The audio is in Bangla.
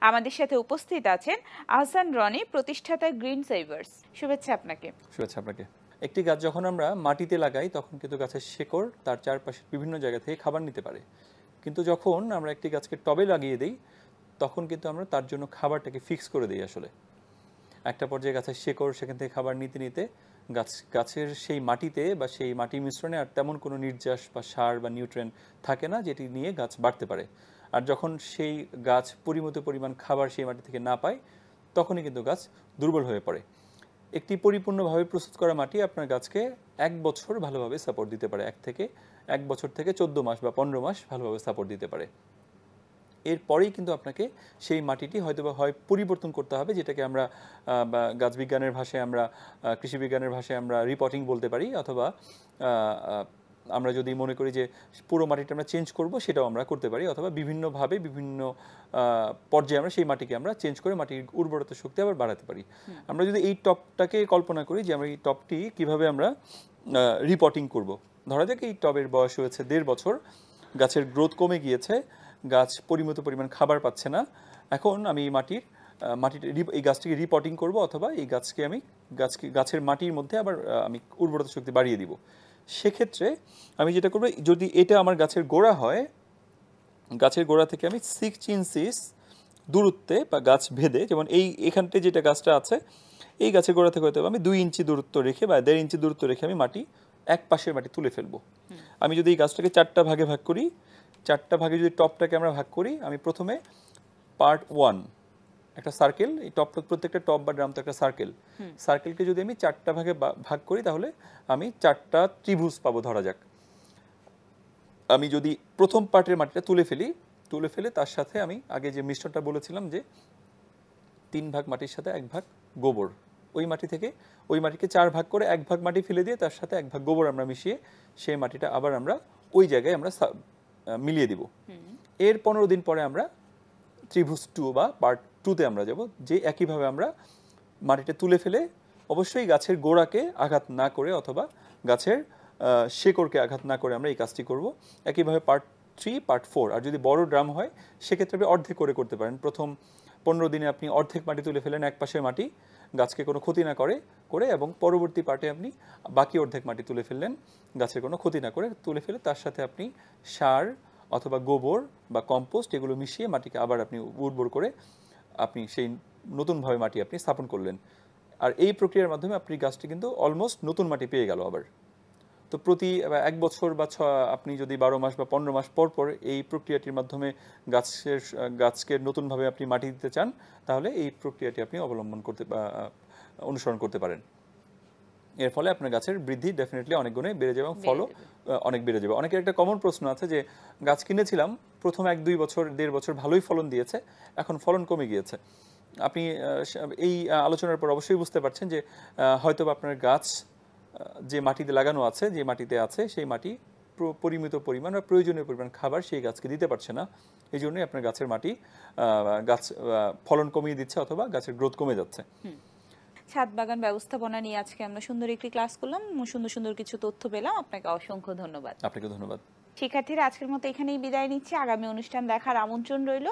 আমাদের সাথে উপস্থিত আছেন আহসান রনি, প্রতিষ্ঠাতা গ্রিন সেভার্স। শুভেচ্ছা আপনাকে। শুভেচ্ছা আপনাকে। একটি গাছ যখন আমরা মাটিতে লাগাই, তখন কিন্তু গাছের শেকড় তার চারপাশে বিভিন্ন জায়গা থেকে খাবার নিতে পারে। কিন্তু যখন আমরা একটি গাছকে টবে লাগিয়ে দিই, তখন কিন্তু আমরা তার জন্য খাবারটাকে ফিক্স করে দিই আসলে। একটা পর্যায়ে গাছের শেকড়, সেখান থেকে খাবার নিতে নিতে গাছ, গাছের সেই মাটিতে বা সেই মাটি মিশ্রণে আর তেমন কোনো নির্যাস বা সার বা নিউট্রেন থাকে না, যেটি নিয়ে গাছ বাড়তে পারে। আর যখন সেই গাছ পরিমিত পরিমাণ খাবার সেই মাটি থেকে না পায় তখনই কিন্তু গাছ দুর্বল হয়ে পড়ে। একটি পরিপূর্ণভাবে প্রস্তুত করা মাটি আপনার গাছকে এক বছর ভালোভাবে সাপোর্ট দিতে পারে। এক থেকে এক বছর থেকে চোদ্দ মাস বা পনেরো মাস ভালোভাবে সাপোর্ট দিতে পারে। এরপরেই কিন্তু আপনাকে সেই মাটিটি হয়তো বা হয় পরিবর্তন করতে হবে যেটাকে আমরা আহ, বা গাছ বিজ্ঞানের ভাষায় আমরা আহ, কৃষি বিজ্ঞানের ভাষায় আমরা রিপোর্টিং বলতে পারি অথবা আমরা যদি মনে করি যে পুরো মাটিটা আমরা চেঞ্জ করব সেটাও আমরা করতে পারি। অথবা বিভিন্নভাবে বিভিন্ন পর্যায়ে আমরা সেই মাটিকে আমরা চেঞ্জ করে মাটির উর্বরতা শক্তি আবার বাড়াতে পারি। আমরা যদি এই টপটাকে কল্পনা করি যে আমরা এই টপটি কীভাবে আমরা রিপোর্টিং করব। ধরা যাক এই টবের বয়স হয়েছে দেড় বছর গাছের গ্রোথ কমে গিয়েছে গাছ পরিমিত পরিমাণ খাবার পাচ্ছে না। এখন আমি এই মাটির রি- এই গাছটিকে রিপোর্টিং করব অথবা এই গাছকে আমি গাছকে গাছের মাটির মধ্যে আবার আমি উর্বরতা শক্তি বাড়িয়ে দিব। সেক্ষেত্রে আমি যেটা করব যদি এটা আমার গাছের গোড়া হয় গাছের গোড়া থেকে আমি সিক্স ইঞ্চিস দূরত্বে বা গাছ ভেদে যেমন এই এখানটায় যেটা গাছটা আছে এই গাছের গোড়া থেকে হয়তো আমি দুই ইঞ্চি দূরত্ব রেখে বা দেড় ইঞ্চি দূরত্ব রেখে আমি মাটি এক পাশের মাটি তুলে ফেলব। আমি যদি এই গাছটাকে চারটা ভাগে ভাগ করি চারটা ভাগে যদি টপটাকে আমরা ভাগ করি আমি প্রথমে পার্ট ওয়ান একটা সার্কেল এই টপ প্রত্যেকটা টপ বা ড্রাম তো একটা সার্কেল সার্কেলকে যদি আমি চারটা ভাগে ভাগ করি তাহলে আমি চারটা ত্রিভুজ পাবো ধরা যাক। আমি যদি প্রথম পার্টের মাটিটা তুলে ফেলি তুলে ফেলে তার সাথে আমি আগে যে মিশ্রণটা বলেছিলাম যে তিন ভাগ মাটির সাথে এক ভাগ গোবর ওই মাটি থেকে ওই মাটিকে চার ভাগ করে এক ভাগ মাটি ফেলে দিয়ে তার সাথে এক ভাগ গোবর আমরা মিশিয়ে সেই মাটিটা আবার আমরা ওই জায়গায় আমরা মিলিয়ে দিব। এর পনেরো দিন পরে আমরা ত্রিভুজ টু বা পার্ট টুতে আমরা যাব, যে একইভাবে আমরা মাটিটা তুলে ফেলে অবশ্যই গাছের গোড়াকে আঘাত না করে অথবা গাছের শেকড়কে আঘাত না করে আমরা এই কাজটি করব। একইভাবে পার্ট থ্রি পার্ট ফোর আর যদি বড় ড্রাম হয়, সেক্ষেত্রে আপনি অর্ধেক করে করতে পারেন। প্রথম পনেরো দিনে আপনি অর্ধেক মাটি তুলে ফেলেন, এক পাশের মাটি গাছকে কোনো ক্ষতি না করে করে এবং পরবর্তী পার্টে আপনি বাকি অর্ধেক মাটি তুলে ফেললেন, গাছের কোনো ক্ষতি না করে তুলে ফেলে। তার সাথে আপনি সার অথবা গোবর বা কম্পোস্ট এগুলো মিশিয়ে মাটিকে আবার আপনি উর্বর করে আপনি সেই নতুনভাবে মাটি আপনি স্থাপন করলেন। আর এই প্রক্রিয়ার মাধ্যমে আপনি গাছটি কিন্তু অলমোস্ট নতুন মাটি পেয়ে গেল আবার। তো প্রতি এক বছর বা ছ আপনি যদি বারো মাস বা পনেরো মাস পর পর এই প্রক্রিয়াটির মাধ্যমে গাছের, গাছকে নতুনভাবে আপনি মাটি দিতে চান, তাহলে এই প্রক্রিয়াটি আপনি অবলম্বন করতে অনুসরণ করতে পারেন। এর ফলে আপনার গাছের বৃদ্ধি ডেফিনেটলি অনেক গুণে বেড়ে যাবে এবং ফলও অনেক বেড়ে যাবে। অনেকের একটা কমন প্রশ্ন আছে যে গাছ কিনেছিলাম প্রথম এক দুই বছর দেড় বছর ভালোই ফলন দিয়েছে এখন ফলন কমে গিয়েছে। আপনি এই আলোচনার পর অবশ্যই বুঝতে পারছেন যে হয়তো আপনার গাছ যে মাটিতে লাগানো আছে যে মাটিতে আছে সেই মাটি পরিমিত পরিমাণ বা প্রয়োজনীয় পরিমাণ খাবার সেই গাছকে দিতে পারছে না। এই জন্যই আপনার গাছের মাটি গাছ ফলন কমিয়ে দিচ্ছে অথবা গাছের গ্রোথ কমে যাচ্ছে। ছাদ বাগান ব্যবস্থাপনা নিয়ে আজকে আমরা সুন্দর একটি ক্লাস করলাম। সুন্দর সুন্দর কিছু তথ্য পেলাম। আপনাকে অসংখ্য ধন্যবাদ। আপনাকে ধন্যবাদ। শিক্ষার্থীরা আজকের মতো এখানেই বিদায় নিচ্ছি। আগামী অনুষ্ঠান দেখার আমন্ত্রণ রইল।